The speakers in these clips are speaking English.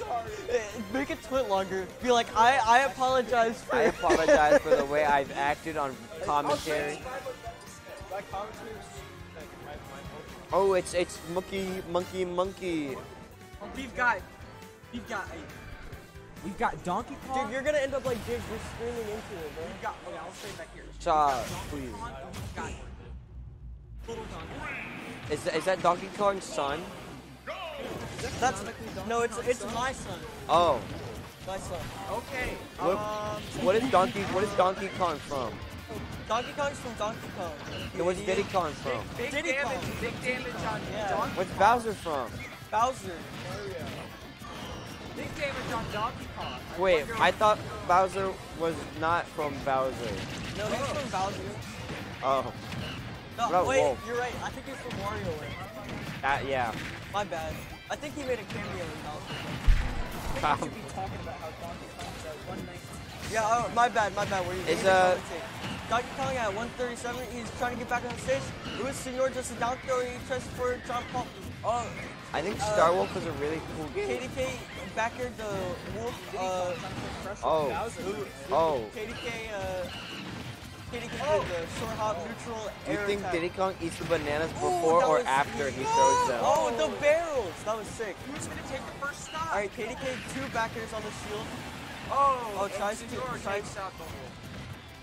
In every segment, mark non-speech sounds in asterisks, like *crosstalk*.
sorry. Make it twit longer. Be like, I, I apologize for. I apologize for the way I've *laughs* acted on commentary. My commentary is like my, my Oh, it's it's monkey, monkey, monkey. Oh, we've got, we've got, a, we've got Donkey Kong. Dude, you're gonna end up like Jig, just screaming into it, bro. We've got, oh, okay, I'll stay back here. Stop, please. Kong, got Little Donkey. Is, is that Donkey Kong's son? That's no, it's it's my son. Oh, My son. Okay. what, Um, what is Donkey? What is Donkey Kong from? Donkey Kong's from Donkey Kong. And what's Diddy Kong from? big Diddy damage, Kong. big damage on Yeah. Donkey. What's Bowser from? Bowser. Big damage on Donkey Kong. I Wait, I thought Bowser was not from Bowser. No, he's from Bowser. Oh, No, What wait, Wolf? you're right. I think he's from Wario Land. that yeah. My bad. I think he made a cameo in Bowser. I think we should be talking about how Donkey Kong's at 119. Yeah, oh, my bad, my bad. Were you Is, uh, commentate. Donkey Kong at 137, he's trying to get back on the stage. Luis Señor just a down throw, he tries for John Paul. Oh, I think Star Wolf is a really cool game. KDK back the Wolf, uh, Oh, oh. KDK, uh, KDK did the short hop neutral Do you think attack. Diddy Kong eats the bananas before that or was- after he throws them? Oh, the barrels! That was sick. Who's gonna take the first stop? Alright, KDK, two backers on the shield. Oh, Oh, and tries to- Señor tries- takes out the wolf.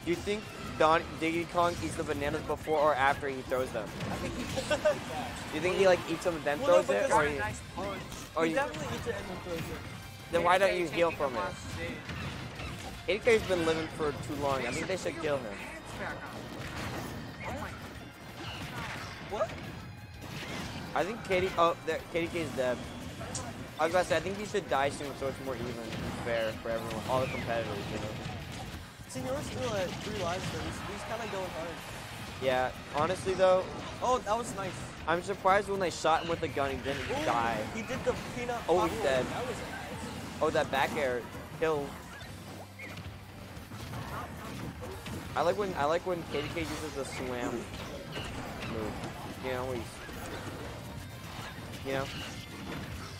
Do you think Don Diddy Kong eats the bananas before or after he throws them? I think he just. Do you think he like eats them and then Well, no, throws it, or he, nice punch. or he you, definitely eats it and then throws it. then why don't you Taking heal him from it? off stage. KDK's been living for too long. I think they should kill him. Hands back on. Oh my What? I think Katie. Oh, there, KDK is dead. I was about to say I think he should die soon so it's more even and fair for everyone, all the competitors. You know. Señor's still at three lives, so he's, kind of going hard. Yeah. Honestly though, Oh, that was nice. I'm surprised when they shot him with a gun he didn't Ooh, die. He did the peanut. Oh, he's dead. That was Oh, that back air kill. I like when I like when KDK uses the slam move. You know, he's you know.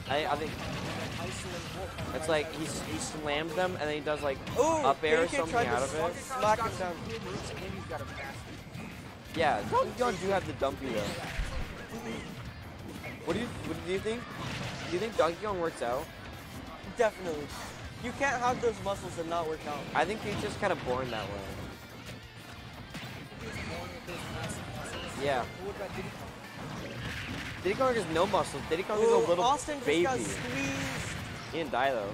I I think it's like he's he slams them and then he does like Ooh, up air or something out of it. Smack him down. moves and he's got a massive. Yeah, Donkey Kong do have the dumpy though. What do you what do you think? Do you think Donkey Kong works out? Definitely. You can't have those muscles and not work out. I think he's just kind of born that way. Yeah. What about Diddy Kong? Diddy Kong has no muscles. Diddy Kong is Ooh, a little Austin just baby. got squeezed. He didn't die though.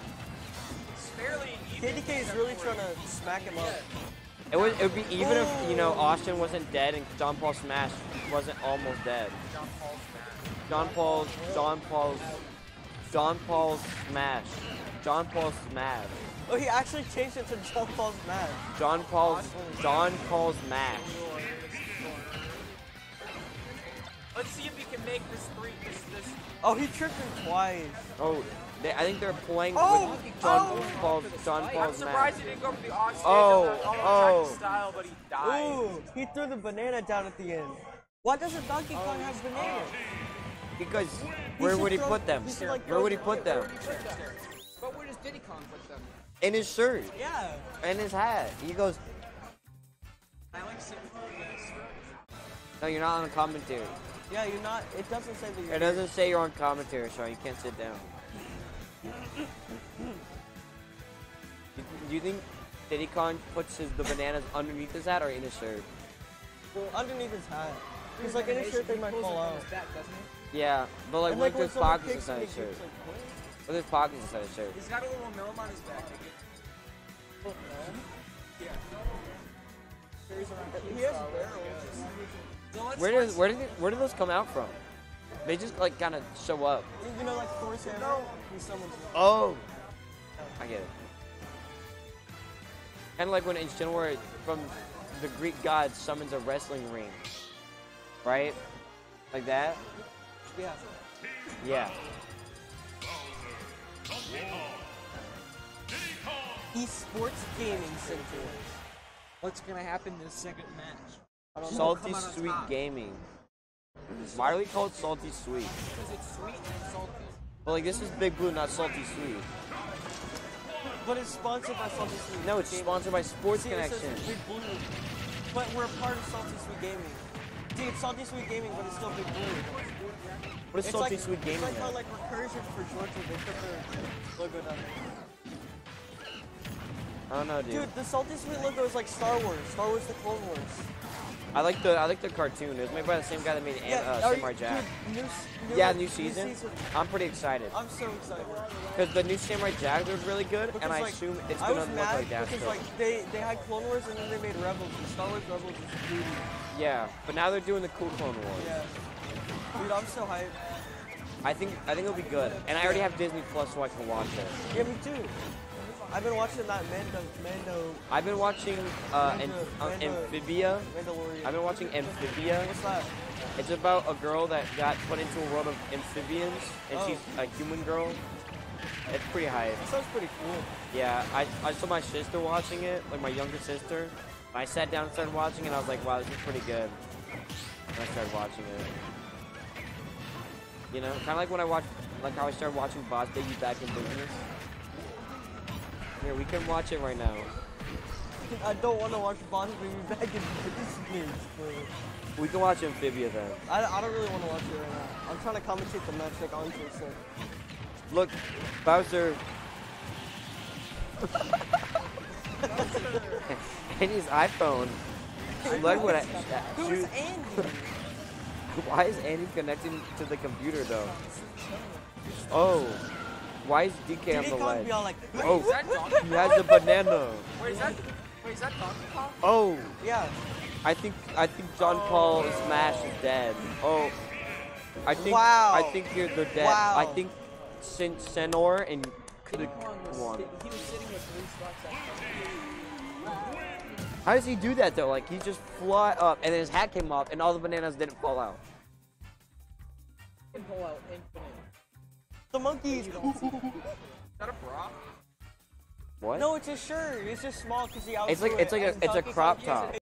It's fairly even. KDK is really trying to smack him up. It would it would be even if you know Austin wasn't dead and John Paul Smash wasn't almost dead. John Paul's match. John Paul's John Paul's John Paul's Smash. John Paul's Smash. Oh, he actually changed it to John Paul's match. John Paul's John Paul's Smash. Let's see if we can make this three. This this. Oh, he tricked him twice. Oh, they, I think they're playing Oh, with John oh. Paul's John I'm surprised Smash. he didn't go for the on stage. Oh, on the, on oh. Style, but he died. Ooh, he threw the banana down at the end. Why doesn't Donkey Kong have bananas? Because where would he throw- put them? he should, like, Where would he put them? But where does Diddy Kong put them? In his shirt Yeah. and his hat. He goes, I like sitting for "No, you're not on the commentary." Yeah, you're not. It doesn't say that you're. It doesn't say you're on commentary, so you can't sit down. Do do you think Diddy Kong puts his, the bananas underneath his hat or in his shirt? Well, underneath his hat. He's like in his shirt, they might fall out. Yeah, but like And, with when his pockets inside his shirt. like, what? With his pockets inside his shirt. He's got a little gnome on his back. Yeah. He has barrels. So let's Where let's- does where did where did those come out from? They just like kind of show up. You know, like Thor's hammer. He's someone's. Oh, I get it. Kind of like when Incineroar from the Greek god summons a wrestling ring, right? Like that. Yeah. Yeah. Esports Gaming Center. What's gonna happen in the second match? I don't know. Salty Suite top. Gaming. Why do we call it Salty Suite? Because it's sweet and salty. But like this is Big Blue, not Salty Suite. But it's sponsored by Salty Suite. No, it's Gaming. sponsored by Sports See, Connection. Big Blue. But we're a part of Salty Suite Gaming. See, it's Salty Suite Gaming, but it's still Big Blue. What is It's Salty like, Sweet Gaming? It's like how like recursion for Georgia, they put their logo down there. I don't know, dude. Dude, the Salty Suite logo is like Star Wars. Star Wars: The Clone Wars. I like the I like the cartoon. It was made by the same guy that made An- uh, you- Samurai Jack. Dude, new, new, Yeah, new season. season. I'm pretty excited I'm so excited. because the new Samurai Jack was really good, Because, and I like, assume it's I gonna look like that. because like they they had Clone Wars and then they made Rebels. And Star Wars Rebels is duty. yeah, but now they're doing the cool Clone Wars. Yeah. Dude, I'm so hyped. I think I think it'll be good, and I already have Disney Plus, so I can watch it. Yeah, me too. I've been watching that Mando Mando I've been watching uh, Mando- uh, Mando- Amphibia. Mandalorian. I've been watching Amphibia. What's that? It's about a girl that got put into a world of amphibians, and Oh. she's a human girl. It's pretty hype. That sounds pretty cool. Yeah, I, I saw my sister watching it, like my younger sister. I sat down and started watching it, and I was like, wow, this is pretty good. And I started watching it. You know, kind of like when I watched, like how I started watching Boss Baby Back in Business. Here, we can watch it right now. *laughs* I don't want to watch Boss Baby back in business, but We can watch Amphibia then. I, I don't really want to watch it right now. I'm trying to commentate the match like on so Look, Bowser. *laughs* and his iPhone. Look what I. Who's. Andy? *laughs* Why is Andy connecting to the computer though? Oh, why is DK on the come ledge? be all like, Oh, he has a banana. Wait, is that wait, is that Donkey Kong? Oh, yeah. I think I think John oh. Paul Smash is dead. Oh, I think Wow. I think you're they're dead. Wow. I think Sen- Señor and Diddy K- Kong was come on. sit- he was sitting with three stocks at How does he do that though? Like he just fly up and then his hat came off and all the bananas didn't fall out. and pull out infinite. The monkeys. You don't see that. Is that a bra? What? No, it's a shirt. It's just small because he outgrew It's like it's like a it's a crop top.